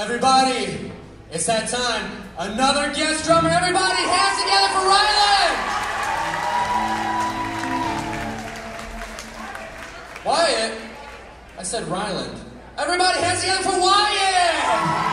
Everybody, it's that time. Another guest drummer. Everybody, hands together for Ryland. Wyatt. I said Ryland. Everybody, hands together for Wyatt.